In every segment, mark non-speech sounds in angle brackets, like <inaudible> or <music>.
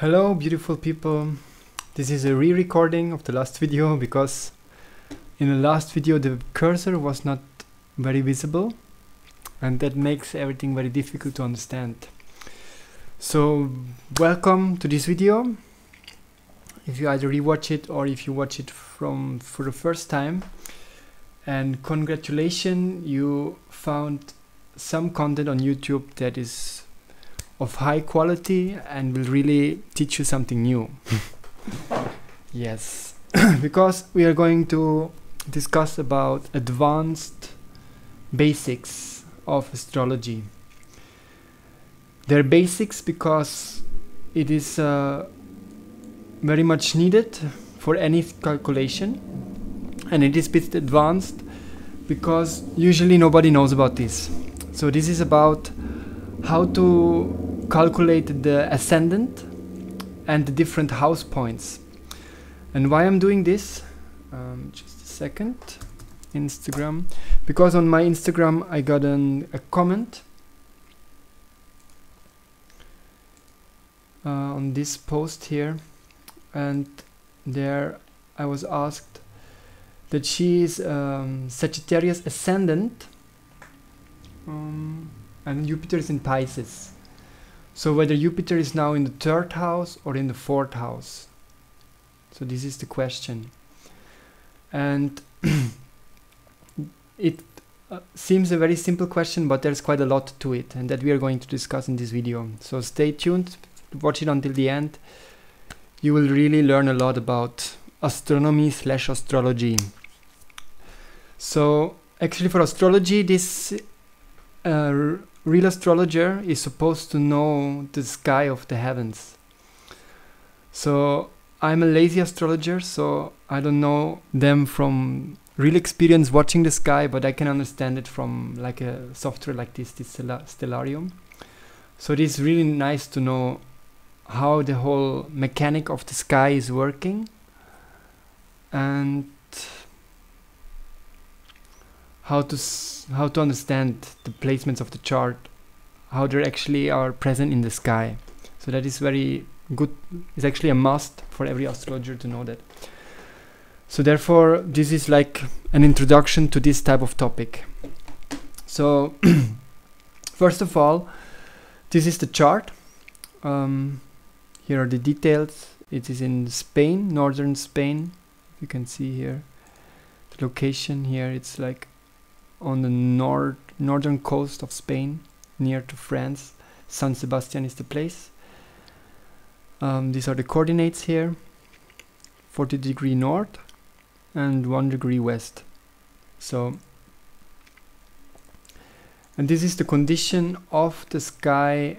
Hello beautiful people. This is a re-recording of the last video because in the last video the cursor was not very visible and that makes everything very difficult to understand. So welcome to this video. If you either rewatch it or if you watch it from for the first time and congratulations you found some content on YouTube that is of high quality and will really teach you something new. <laughs> yes, <coughs> because we are going to discuss about advanced basics of astrology. They're basics because it is uh, very much needed for any calculation and it is a bit advanced because usually nobody knows about this. So this is about how to calculate the ascendant and the different house points. And why I'm doing this, um, just a second, Instagram, because on my Instagram I got an, a comment uh, on this post here and there I was asked that she is um, Sagittarius ascendant um, and Jupiter is in Pisces. So whether Jupiter is now in the third house or in the fourth house. So this is the question. And <clears throat> it uh, seems a very simple question, but there's quite a lot to it and that we are going to discuss in this video. So stay tuned, watch it until the end. You will really learn a lot about astronomy slash astrology. So actually for astrology, this uh, real astrologer is supposed to know the sky of the heavens. So I'm a lazy astrologer, so I don't know them from real experience watching the sky, but I can understand it from like a software like this, this Stellarium. So it is really nice to know how the whole mechanic of the sky is working and how to how to understand the placements of the chart, how they actually are present in the sky. So that is very good. It's actually a must for every astrologer to know that. So therefore, this is like an introduction to this type of topic. So <clears throat> first of all, this is the chart. Um, here are the details. It is in Spain, northern Spain. You can see here the location here. It's like on the north northern coast of Spain, near to France. San Sebastian is the place. Um, these are the coordinates here 40 degree north and 1 degree west. So, and this is the condition of the sky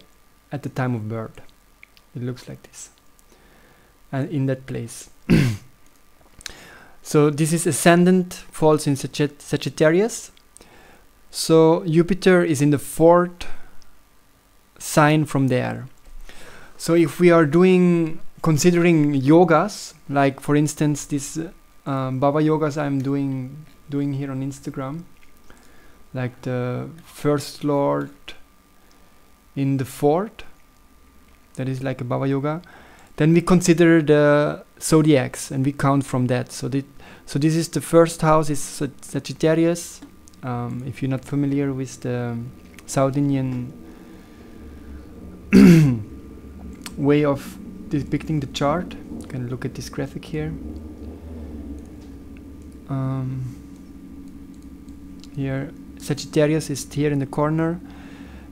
at the time of birth. It looks like this. And in that place. <coughs> so this is ascendant falls in Sagittarius so Jupiter is in the fourth sign from there. So if we are doing considering yogas, like for instance this um, Bhava yogas I'm doing doing here on Instagram, like the first Lord in the fourth, that is like a Bhava yoga. Then we consider the zodiacs and we count from that. So the so this is the first house is Sagittarius, um, if you're not familiar with the South Indian <coughs> way of depicting the chart, you can look at this graphic here. Um, here, Sagittarius is here in the corner.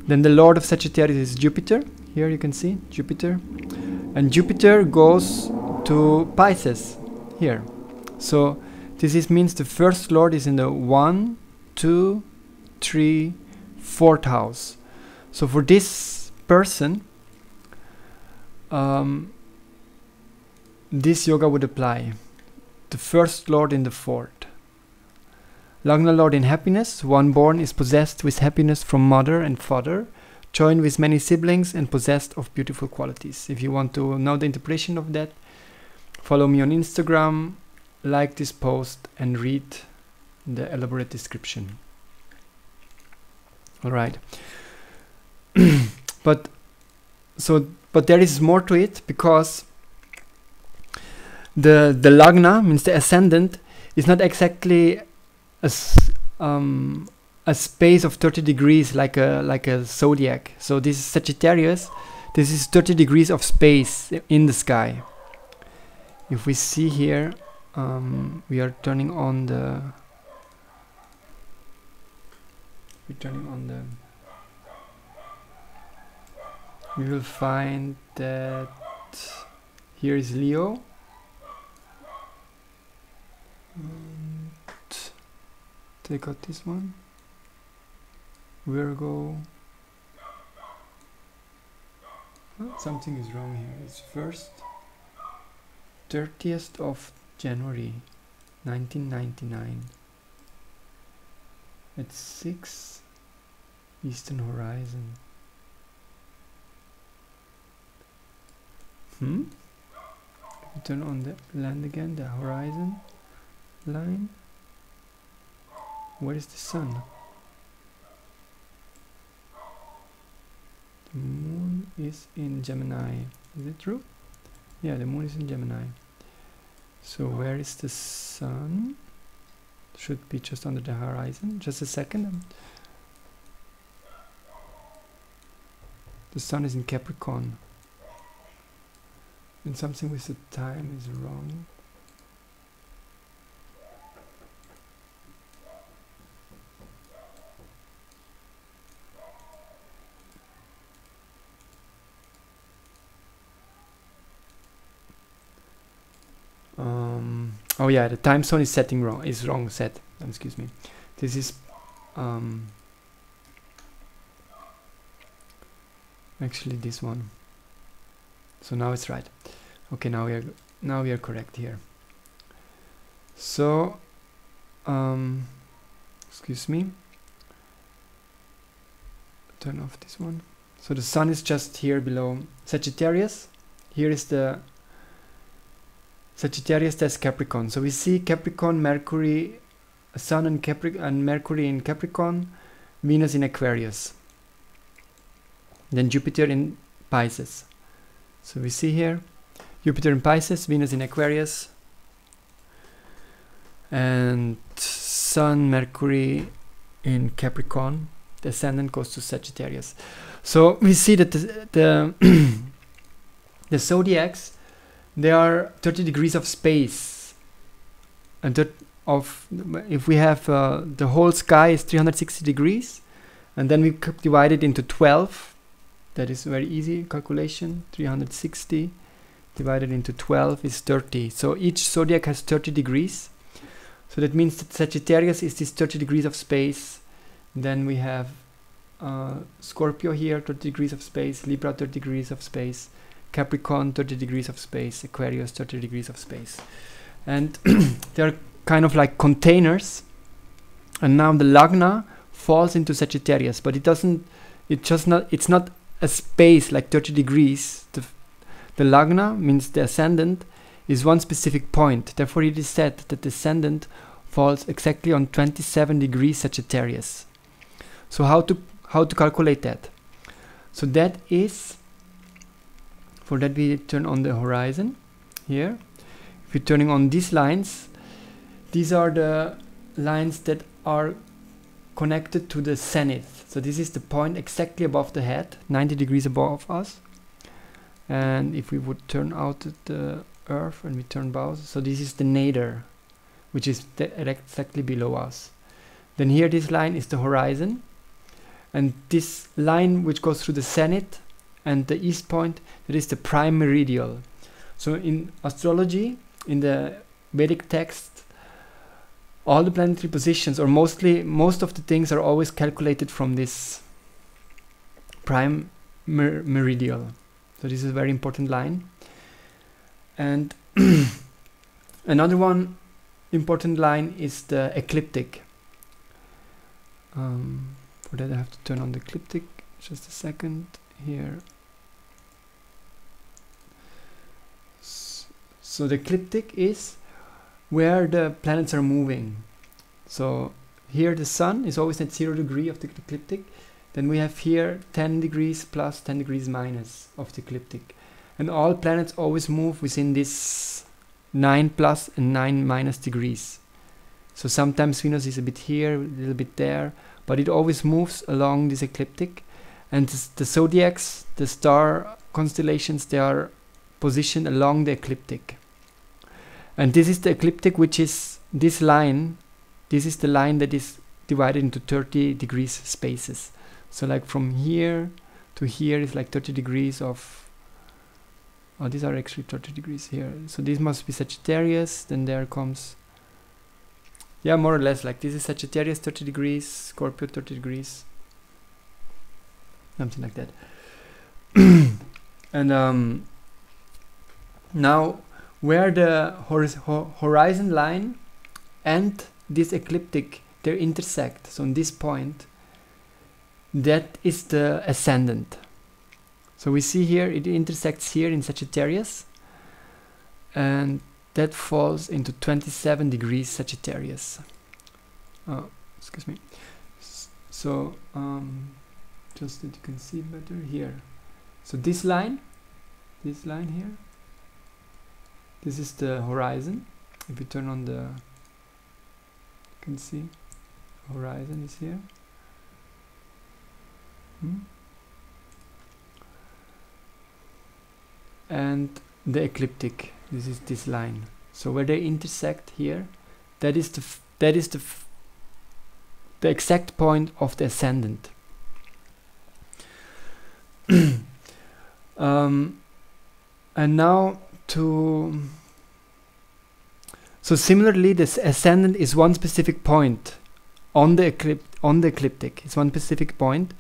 Then the Lord of Sagittarius is Jupiter. Here you can see Jupiter. And Jupiter goes to Pisces here. So this is means the first Lord is in the 1, two, three, fourth house. So for this person, um, this yoga would apply. The first lord in the fourth. Lagna Lord in happiness, one born is possessed with happiness from mother and father, joined with many siblings and possessed of beautiful qualities. If you want to know the interpretation of that, follow me on Instagram, like this post and read the elaborate description. All right. <clears throat> but so but there is more to it because the the lagna means the ascendant is not exactly a um, a space of 30 degrees like a like a zodiac. So this is Sagittarius. This is 30 degrees of space in the sky. If we see here, um, we are turning on the we're turning on the we will find that here is Leo. And take out this one. Virgo. Oh, something is wrong here. It's first 30th of January 1999 at 6 Eastern Horizon. Hmm? Turn on the land again the horizon line? Where is the sun? The moon is in Gemini. Is it true? Yeah the moon is in Gemini. So where is the sun should be just under the horizon. Just a second. Um, the sun is in Capricorn. And something with the time is wrong oh yeah the time zone is setting wrong is wrong set excuse me. This is um, actually this one. So now it's right. Okay now we are now we are correct here. So um, excuse me. Turn off this one. So the sun is just here below. Sagittarius here is the Sagittarius that's Capricorn. So we see Capricorn, Mercury, Sun and, Capri and Mercury in Capricorn, Venus in Aquarius. Then Jupiter in Pisces. So we see here Jupiter in Pisces, Venus in Aquarius, and Sun, Mercury in Capricorn. The ascendant goes to Sagittarius. So we see that the the, <clears throat> the zodiacs there are 30 degrees of space. And of if we have uh, the whole sky is 360 degrees and then we divide it into 12 that is very easy calculation 360 divided into 12 is 30 so each zodiac has 30 degrees. So that means that Sagittarius is this 30 degrees of space. Then we have uh, Scorpio here 30 degrees of space. Libra 30 degrees of space Capricorn 30 degrees of space, Aquarius 30 degrees of space. And <clears throat> they're kind of like containers. And now the Lagna falls into Sagittarius, but it doesn't, it just not, it's not a space like 30 degrees. The, the Lagna means the ascendant is one specific point. Therefore, it is said that the ascendant falls exactly on 27 degrees Sagittarius. So how to how to calculate that? So that is for that we turn on the horizon here. If we're turning on these lines these are the lines that are connected to the zenith. So this is the point exactly above the head 90 degrees above us. And if we would turn out the earth and we turn bows so this is the nadir which is exactly below us. Then here this line is the horizon. And this line which goes through the zenith and the east point that is the prime meridian so in astrology in the vedic text all the planetary positions or mostly most of the things are always calculated from this prime mer meridian so this is a very important line. And <clears throat> another one important line is the ecliptic. Um, for that I have to turn on the ecliptic just a second here So the ecliptic is where the planets are moving. So here the sun is always at zero degree of the ecliptic. then we have here 10 degrees plus 10 degrees minus of the ecliptic and all planets always move within this 9 plus and 9 minus degrees so sometimes Venus is a bit here a little bit there but it always moves along this ecliptic and the zodiacs the star constellations they are positioned along the ecliptic and this is the ecliptic which is this line this is the line that is divided into 30 degrees spaces. So like from here to here is like 30 degrees of oh these are actually 30 degrees here. So this must be Sagittarius. Then there comes yeah more or less like this is Sagittarius 30 degrees Scorpio 30 degrees something like that. <clears throat> And um, now where the horizon line and this ecliptic they intersect. So on this point that is the ascendant. So we see here it intersects here in Sagittarius and that falls into 27 degrees Sagittarius. Oh excuse me. So um, just that you can see better here. So this line this line here this is the horizon. If you turn on the you can see horizon is here. Hmm? and the ecliptic this is this line. So where they intersect here that is the that is the the exact point of the ascendant. <clears throat> Um, and now to so similarly this ascendant is one specific point on the eclip on the ecliptic. It's one specific point.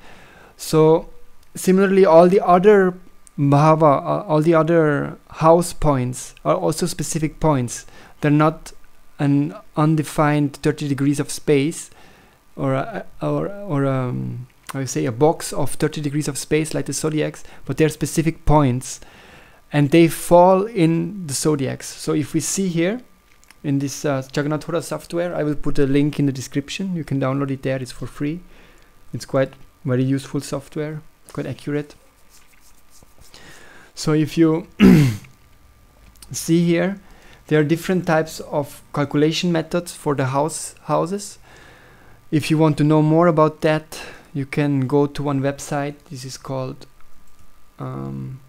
So similarly all the other bhava uh, all the other house points are also specific points. They're not an undefined 30 degrees of space or or or um, I would say a box of 30 degrees of space like the zodiacs but they're specific points and they fall in the zodiacs. So if we see here in this uh, software, I will put a link in the description. You can download it there. It's for free. It's quite very useful software, quite accurate. So if you <coughs> see here, there are different types of calculation methods for the house houses. If you want to know more about that, you can go to one website. This is called um,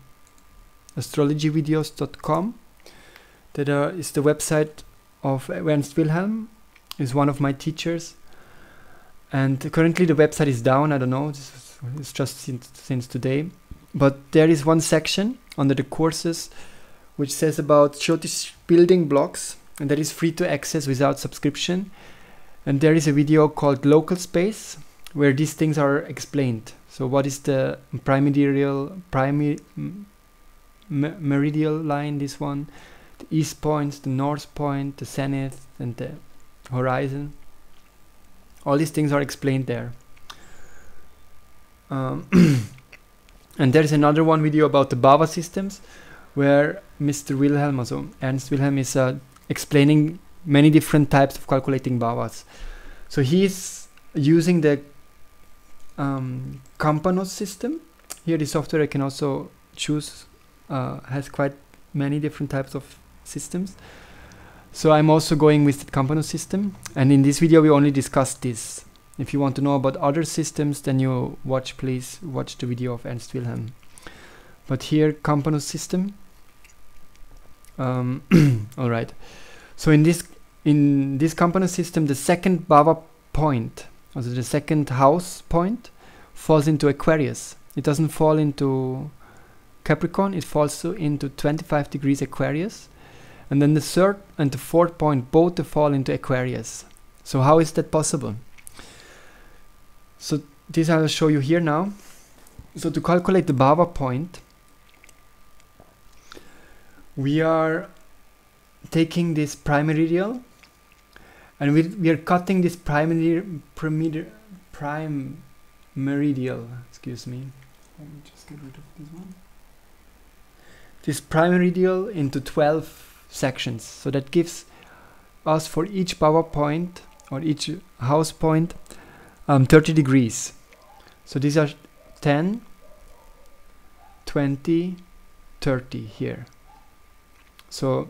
astrologyvideos.com that uh, is the website of Ernst Wilhelm is one of my teachers. And currently the website is down I don't know it's just since, since today. But there is one section under the courses which says about Jyotish building blocks and that is free to access without subscription. And there is a video called local space where these things are explained. So what is the primordial primary meridial line this one the east point the north point the zenith and the horizon all these things are explained there um, <coughs> and there is another one video about the Bhava systems where Mr. Wilhelm, also Ernst Wilhelm is uh, explaining many different types of calculating Bhavas. So he's using the um, Campanus system. Here the software I can also choose uh, has quite many different types of systems. So I'm also going with the Campanus system. And in this video, we only discussed this. If you want to know about other systems, then you watch, please watch the video of Ernst Wilhelm. But here, Campanus system. Um, <clears throat> all right. So in this in this Campanus system, the second Bhava point, also the second house point, falls into Aquarius. It doesn't fall into Capricorn, it falls into 25 degrees Aquarius. And then the third and the fourth point both fall into Aquarius. So how is that possible? So this I'll show you here now. So to calculate the Bhava point, we are taking this prime meridian and we, we are cutting this prime, prime meridian, excuse me. Let me just get rid of this one this primary deal into 12 sections. So that gives us for each Bhava point or each house point um, 30 degrees. So these are 10, 20, 30 here. So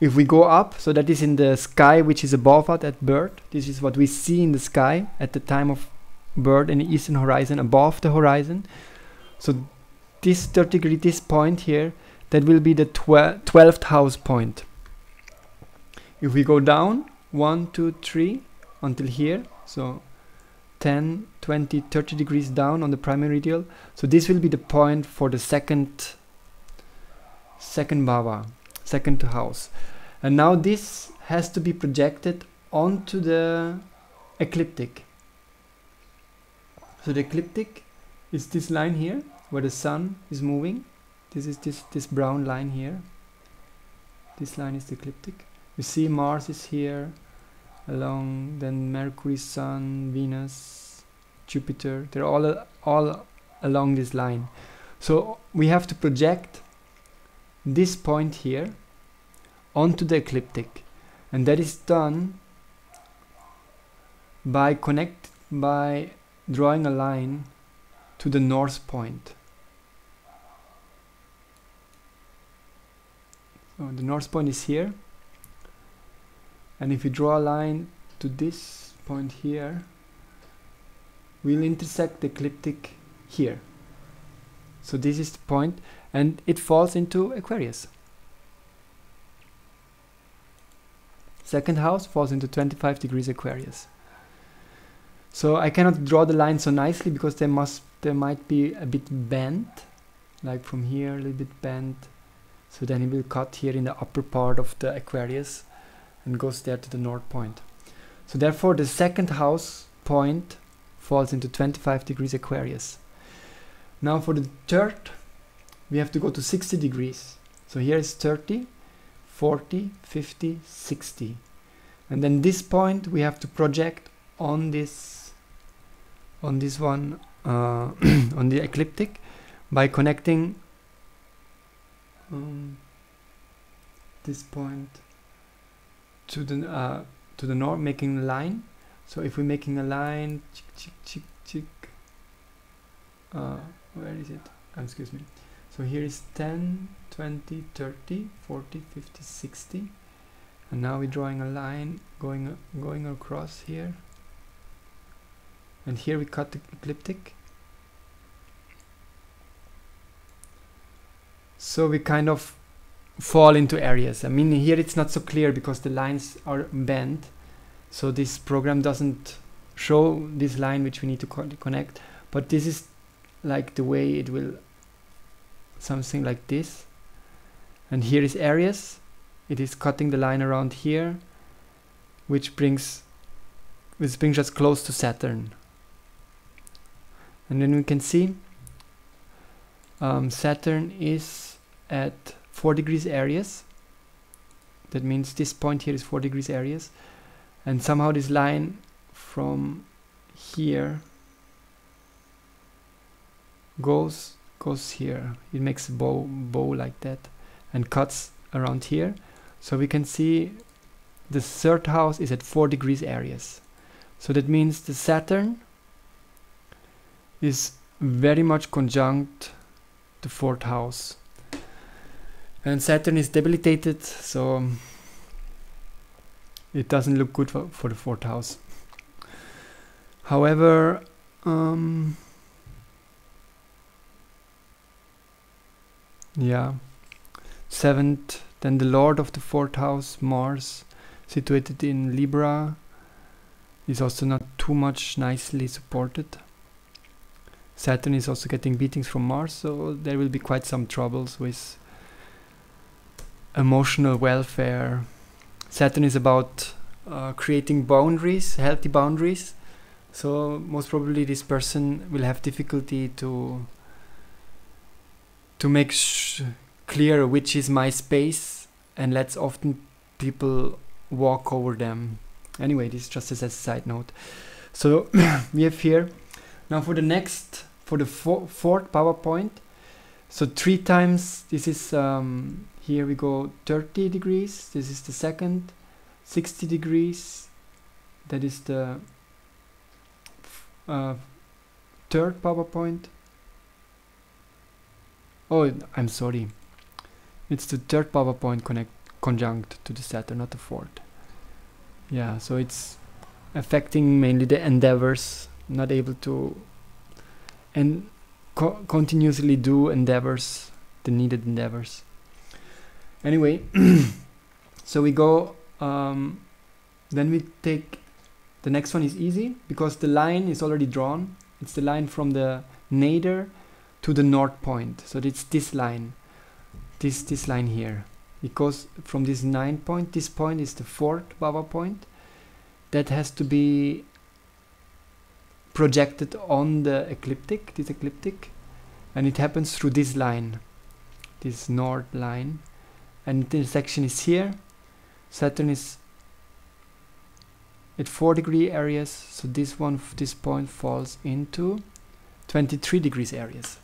if we go up, so that is in the sky which is above us at birth. This is what we see in the sky at the time of birth in the eastern horizon, above the horizon. So this 30 degree, this point here, that will be the 12th house point. If we go down, 1, 2, 3, until here, so 10, 20, 30 degrees down on the primary radial. So this will be the point for the second second bhava, second house. And now this has to be projected onto the ecliptic. So the ecliptic is this line here where the sun is moving. This is this this brown line here. This line is the ecliptic. You see Mars is here along then Mercury, Sun, Venus, Jupiter. They're all all along this line. So we have to project this point here onto the ecliptic and that is done by connect by drawing a line to the north point so the north point is here and if we draw a line to this point here we'll intersect the ecliptic here so this is the point and it falls into Aquarius. Second house falls into 25 degrees Aquarius. So I cannot draw the line so nicely because there must there might be a bit bent, like from here a little bit bent. So then it will cut here in the upper part of the Aquarius and goes there to the north point. So therefore the second house point falls into 25 degrees Aquarius. Now for the third we have to go to 60 degrees. So here is 30, 40, 50, 60. And then this point we have to project on this on this one uh, <clears throat> on the ecliptic by connecting um, this point to the uh, to the north making a line. So if we're making a line chick, chick, chick, chick, uh, where is it? Oh, excuse me. So here is 10 20 30 40 50 60 and now we're drawing a line going going across here and here we cut the ecliptic. So we kind of fall into Aries. I mean here it's not so clear because the lines are bent. So this program doesn't show this line which we need to co connect. But this is like the way it will something like this. And here is Aries. It is cutting the line around here which brings which brings us close to Saturn and then we can see um, Saturn is at 4 degrees Aries. That means this point here is 4 degrees Aries. And somehow this line from here goes goes here. It makes a bow bow like that and cuts around here. So we can see the third house is at 4 degrees Aries. So that means the Saturn is very much conjunct the fourth house and Saturn is debilitated so it doesn't look good for, for the fourth house however um, Yeah. Seventh, then the Lord of the fourth house, Mars, situated in Libra, is also not too much nicely supported. Saturn is also getting beatings from Mars, so there will be quite some troubles with emotional welfare. Saturn is about uh, creating boundaries, healthy boundaries. So most probably this person will have difficulty to to make clear which is my space and let's often people walk over them anyway this is just as a side note so <coughs> we have here now for the next for the four, fourth Bhava point so three times this is um, here we go 30 degrees this is the second 60 degrees that is the uh, third Bhava point. Oh, I'm sorry. It's the third Bhava point connect conjunct to the Saturn, not the fourth. Yeah, so it's affecting mainly the endeavors, not able to and co continuously do endeavors, the needed endeavors. Anyway, <clears throat> so we go, um, then we take the next one is easy because the line is already drawn. It's the line from the nadir to the north point. So it's this line, this this line here. It goes from this nine point. This point is the fourth Bhava point. That has to be projected on the ecliptic, this ecliptic, and it happens through this line, this north line, and the intersection is here. Saturn is at 4 degree Aries, so this one, this point falls into 23 degrees Aries.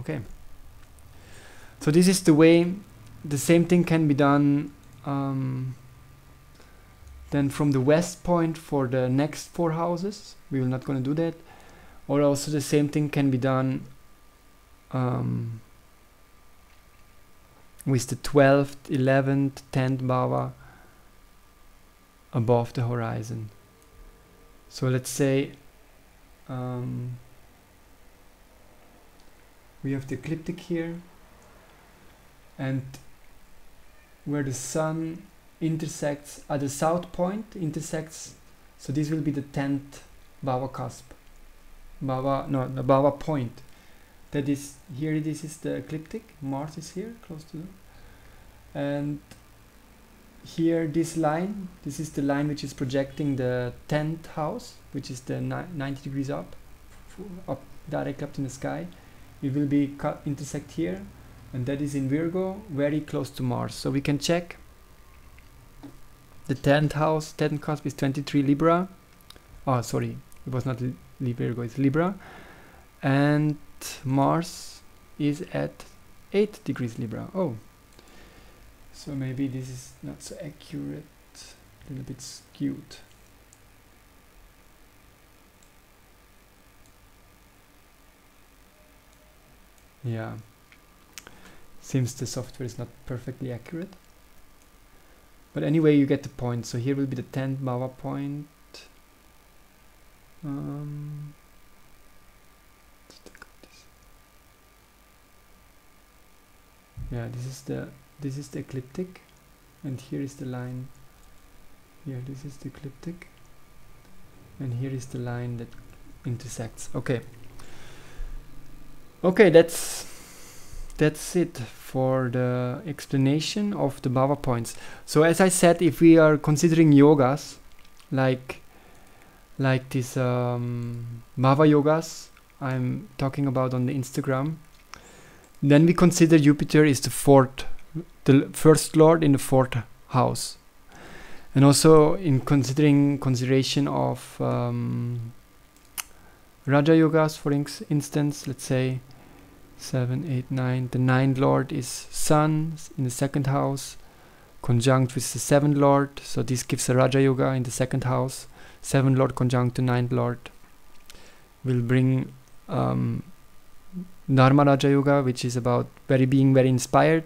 Okay. So this is the way, the same thing can be done um, then from the west point for the next four houses we will not going to do that. Or also the same thing can be done um, with the 12th 11th 10th bhava above the horizon. So let's say um, we have the ecliptic here. And where the sun intersects at the south point intersects so this will be the 10th Bhava cusp Bhava no the Bhava point. That is here this is the ecliptic Mars is here close to and here this line this is the line which is projecting the 10th house which is the 90 degrees up up directly up in the sky. It will be cut intersect here and that is in Virgo very close to Mars. So we can check the 10th house 10th cusp is 23 libra. Oh sorry it was not libra it's libra. And mars is at 8 degrees libra. Oh. So maybe this is not so accurate a little bit skewed. Yeah. Seems the software is not perfectly accurate but anyway, you get the point. So here will be the 10th Bhava point. Um, yeah, this is the this is the ecliptic, and here is the line. Here, this is the ecliptic, and here is the line that intersects. Okay. Okay, that's that's it for the explanation of the Bhava points. So as I said, if we are considering yogas, like like this um, Bhava yogas I'm talking about on the Instagram, then we consider Jupiter is the fourth, the first lord in the fourth house. And also in considering consideration of um, Raja yogas, for instance, let's say seven, eight, nine. The ninth lord is Sun in the second house, conjunct with the seventh lord. So this gives a Raja Yoga in the second house. Seventh lord conjunct to ninth lord will bring um, Dharma Raja Yoga, which is about very being very inspired.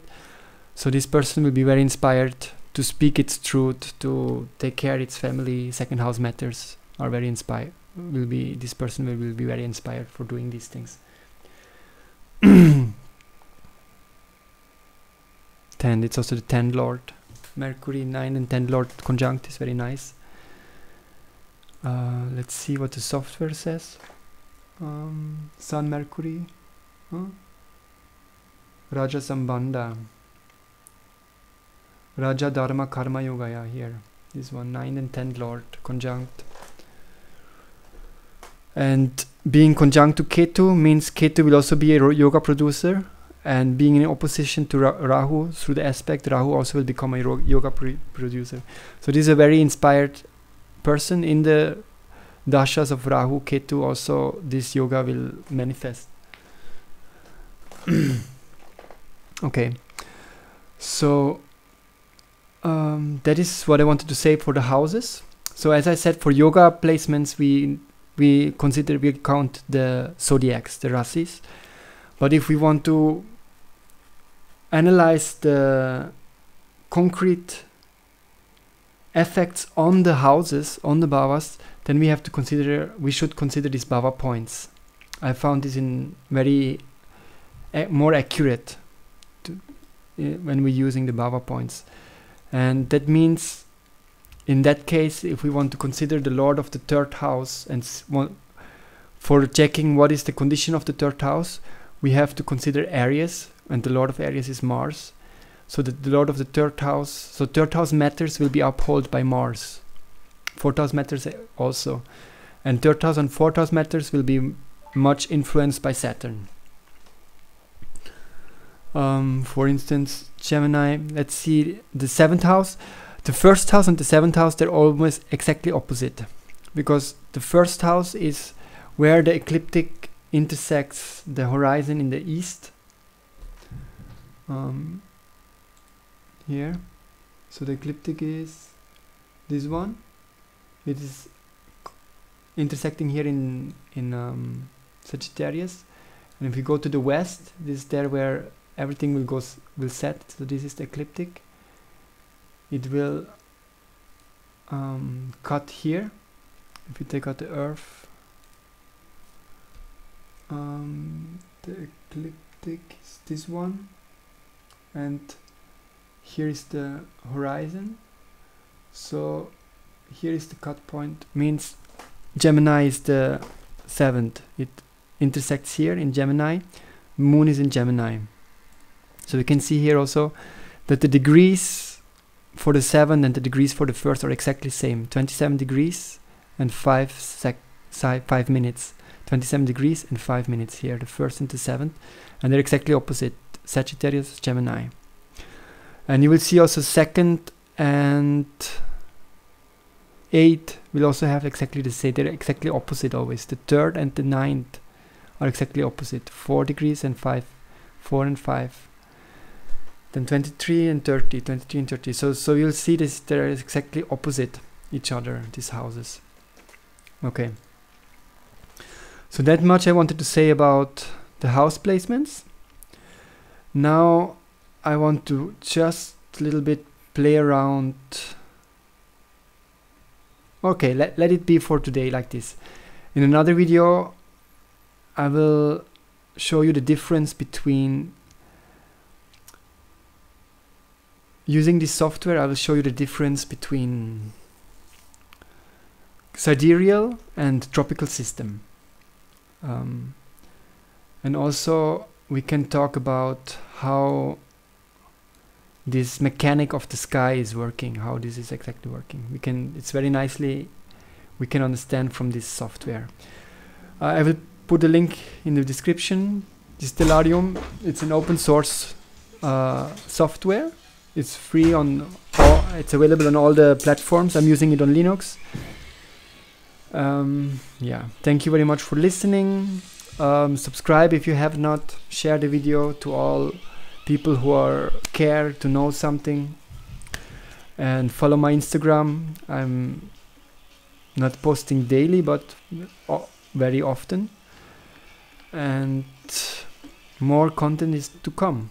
So this person will be very inspired to speak its truth, to take care its family. Second house matters are very inspired. Will be this person will, will be very inspired for doing these things. <clears throat> 10 it's also the 10 lord. Mercury 9 and 10 lord conjunct is very nice. Uh, let's see what the software says. Um, sun mercury huh? raja sambandha. Raja dharma karma yoga yeah here this one 9 and 10 lord conjunct. And being conjunct to Ketu means Ketu will also be a yoga producer and being in opposition to Ra Rahu through the aspect Rahu also will become a yoga producer. So this is a very inspired person in the dashas of Rahu Ketu also this yoga will manifest. <coughs> Okay. So um, that is what I wanted to say for the houses. So as I said for yoga placements we we consider we count the zodiacs, the rasis. But if we want to analyze the concrete effects on the houses, on the bhavas, then we have to consider, we should consider these bhava points. I found this in very more accurate to, uh, when we're using the bhava points. And that means, in that case, if we want to consider the lord of the third house and for checking what is the condition of the third house, we have to consider Aries, and the lord of Aries is Mars. So the lord of the third house, so third house matters will be upheld by Mars. Fourth house matters also. And third house and fourth house matters will be much influenced by Saturn. Um, for instance, Gemini, let's see the seventh house. The first house and the seventh house, they're almost exactly opposite. Because the first house is where the ecliptic intersects the horizon in the east. Um, here. So the ecliptic is this one. It is intersecting here in in um, Sagittarius. And if we go to the west this is there where everything will go will set. So this is the ecliptic it will um, cut here. If you take out the earth um, the ecliptic is this one and here is the horizon. So here is the cut point means Gemini is the seventh. It intersects here in Gemini moon is in Gemini. So we can see here also that the degrees for the seventh and the degrees for the first are exactly same. 27 degrees and 5 sec 5 minutes. 27 degrees and 5 minutes here the first and the seventh. And they're exactly opposite. Sagittarius Gemini. And you will see also second and eight will also have exactly the same. They're exactly opposite always. The third and the ninth are exactly opposite. 4 degrees and 5 4 and 5 then 23 and 30 23 and 30 so so you'll see this they're exactly opposite each other these houses. Okay. So that much I wanted to say about the house placements. Now I want to just a little bit play around. Okay let, let it be for today like this. In another video I will show you the difference between using this software I will show you the difference between sidereal and tropical system um, and also we can talk about how this mechanic of the sky is working, how this is exactly working. We can, it's very nicely, we can understand from this software. Uh, I will put a link in the description. This Stellarium, it's an open source uh, software. It's free on, all, it's available on all the platforms. I'm using it on Linux. Um, yeah, thank you very much for listening. Um, subscribe if you have not. Share the video to all people who are care to know something and follow my instagram i'm not posting daily but very often and more content is to come